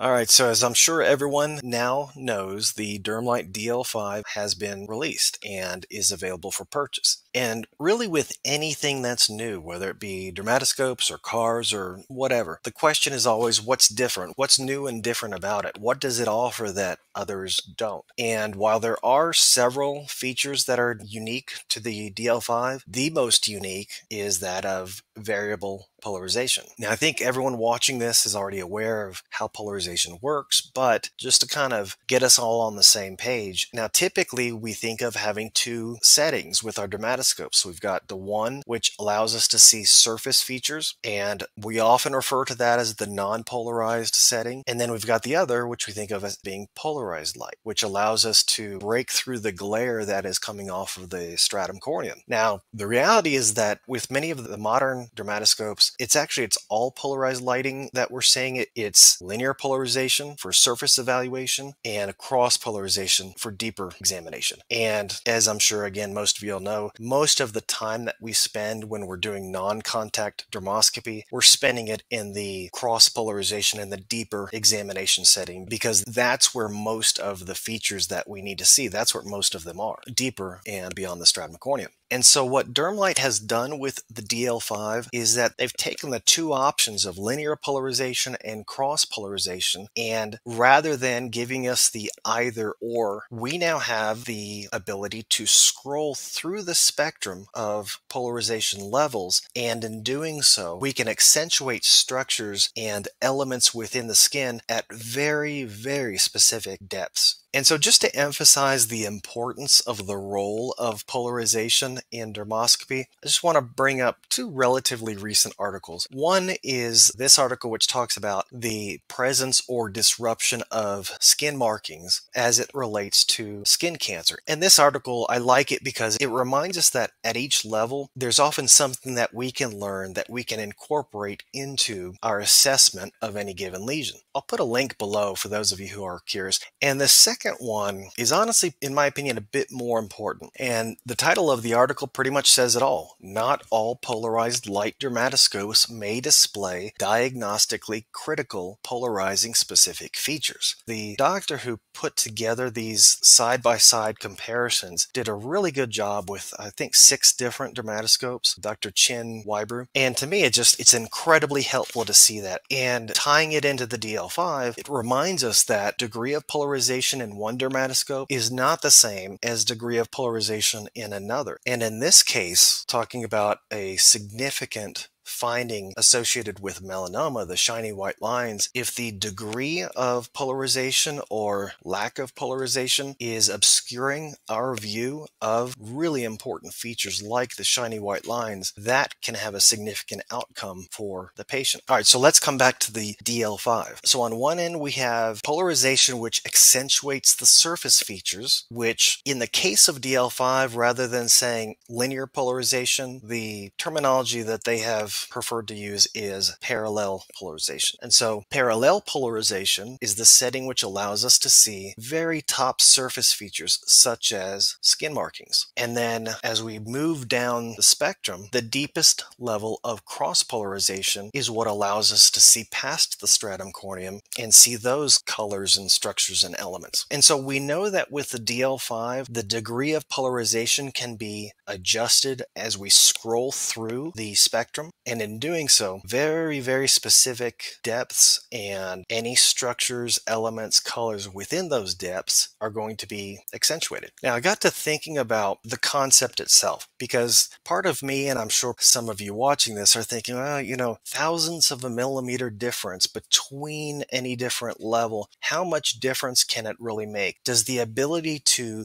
All right, so as I'm sure everyone now knows, the Dermlite DL5 has been released and is available for purchase. And really, with anything that's new, whether it be dermatoscopes or cars or whatever, the question is always what's different? What's new and different about it? What does it offer that others don't? And while there are several features that are unique to the DL5, the most unique is that of variable polarization. Now, I think everyone watching this is already aware of how polarization works, but just to kind of get us all on the same page. Now, typically we think of having two settings with our dermatoscopes. We've got the one which allows us to see surface features, and we often refer to that as the non-polarized setting. And then we've got the other, which we think of as being polarized light, which allows us to break through the glare that is coming off of the stratum corneum. Now, the reality is that with many of the modern dermatoscopes, it's actually it's all polarized lighting that we're saying it. It's linear polarization for surface evaluation and cross polarization for deeper examination. And as I'm sure again most of you all know, most of the time that we spend when we're doing non-contact dermoscopy, we're spending it in the cross polarization and the deeper examination setting because that's where most of the features that we need to see, that's where most of them are, deeper and beyond the stratum corneum. And so what Dermlite has done with the DL5 is that they've taken the two options of linear polarization and cross polarization, and rather than giving us the either or, we now have the ability to scroll through the spectrum of polarization levels. And in doing so, we can accentuate structures and elements within the skin at very, very specific depths. And so, just to emphasize the importance of the role of polarization in dermoscopy, I just want to bring up two relatively recent articles. One is this article, which talks about the presence or disruption of skin markings as it relates to skin cancer. And this article, I like it because it reminds us that at each level, there's often something that we can learn that we can incorporate into our assessment of any given lesion. I'll put a link below for those of you who are curious. And the second second one is honestly, in my opinion, a bit more important. And the title of the article pretty much says it all. Not all polarized light dermatoscopes may display diagnostically critical polarizing specific features. The doctor who put together these side by side comparisons did a really good job with, I think, six different dermatoscopes, Dr. Chin Weibrew. And to me, it just, it's incredibly helpful to see that. And tying it into the DL5, it reminds us that degree of polarization in one dermatoscope is not the same as degree of polarization in another. And in this case, talking about a significant finding associated with melanoma, the shiny white lines, if the degree of polarization or lack of polarization is obscuring our view of really important features like the shiny white lines, that can have a significant outcome for the patient. All right, so let's come back to the DL5. So on one end, we have polarization, which accentuates the surface features, which in the case of DL5, rather than saying linear polarization, the terminology that they have preferred to use is parallel polarization. And so parallel polarization is the setting which allows us to see very top surface features such as skin markings. And then as we move down the spectrum, the deepest level of cross polarization is what allows us to see past the stratum corneum and see those colors and structures and elements. And so we know that with the DL5, the degree of polarization can be adjusted as we scroll through the spectrum. And in doing so, very, very specific depths and any structures, elements, colors within those depths are going to be accentuated. Now, I got to thinking about the concept itself because part of me, and I'm sure some of you watching this, are thinking, well, you know, thousands of a millimeter difference between any different level. How much difference can it really make? Does the ability to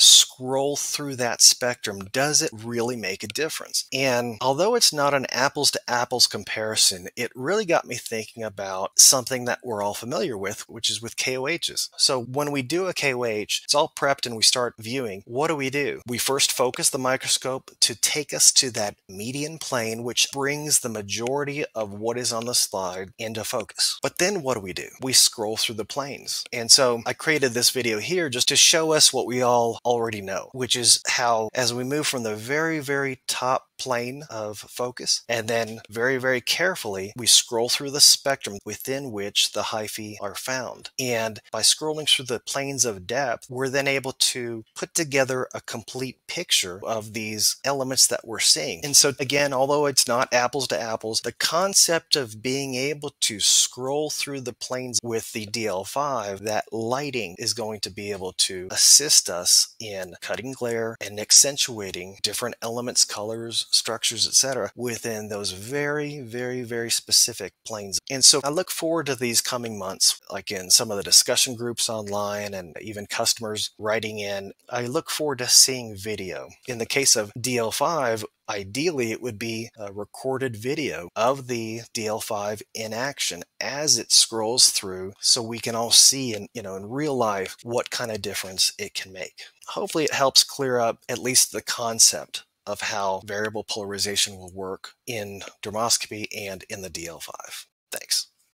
through that spectrum, does it really make a difference? And although it's not an apples to apples apples comparison, it really got me thinking about something that we're all familiar with, which is with KOHs. So when we do a KOH, it's all prepped and we start viewing. What do we do? We first focus the microscope to take us to that median plane, which brings the majority of what is on the slide into focus. But then what do we do? We scroll through the planes. And so I created this video here just to show us what we all already know, which is how as we move from the very, very top plane of focus. And then very, very carefully, we scroll through the spectrum within which the hyphae are found. And by scrolling through the planes of depth, we're then able to put together a complete picture of these elements that we're seeing. And so again, although it's not apples to apples, the concept of being able to scroll through the planes with the DL5, that lighting is going to be able to assist us in cutting glare and accentuating different elements, colors, structures, etc. within those very, very, very specific planes. And so I look forward to these coming months, like in some of the discussion groups online and even customers writing in. I look forward to seeing video. In the case of DL5, Ideally, it would be a recorded video of the DL5 in action as it scrolls through so we can all see in, you know, in real life what kind of difference it can make. Hopefully it helps clear up at least the concept of how variable polarization will work in dermoscopy and in the DL5. Thanks.